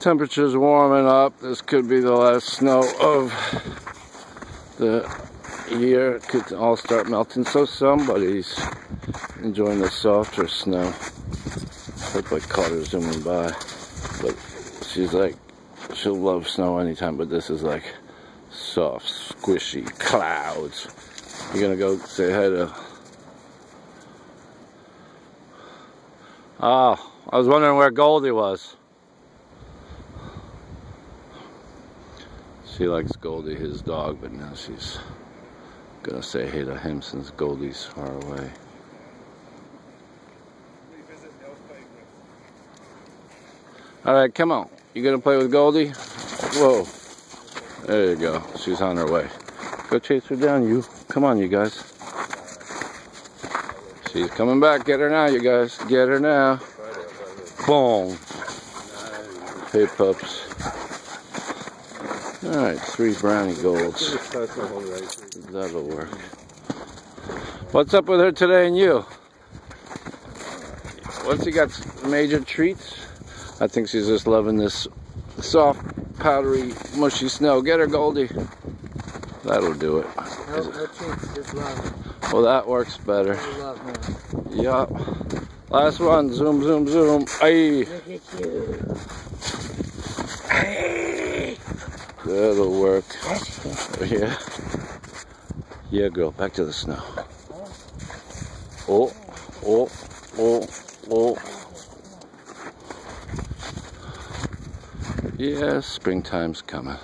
Temperatures warming up. This could be the last snow of the year. It could all start melting. So somebody's enjoying the softer snow. Hope I caught her zooming by. But she's like, she'll love snow anytime, but this is like soft, squishy clouds. You're gonna go say hi to. Oh, I was wondering where Goldie was. She likes Goldie, his dog, but now she's gonna say hey to him since Goldie's far away. Alright, come on. You gonna play with Goldie? Whoa. There you go. She's on her way. Go chase her down, you. Come on, you guys. She's coming back. Get her now, you guys. Get her now. Boom. Hey, pups. Alright, three brownie golds. That'll work. What's up with her today and you? What's he got? Major treats? I think she's just loving this soft, powdery, mushy snow. Get her, Goldie. That'll do it. No, no treats, just love. Well, that works better. Love. Yup. Last one. Zoom, zoom, zoom. Aye. Look at you. That'll work. Yeah. Yeah, girl. Back to the snow. Oh, oh, oh, oh. Yeah, springtime's coming.